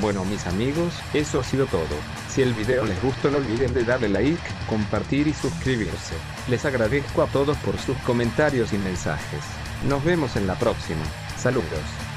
Bueno mis amigos, eso ha sido todo. Si el video les gustó no olviden de darle like, compartir y suscribirse. Les agradezco a todos por sus comentarios y mensajes. Nos vemos en la próxima. Saludos.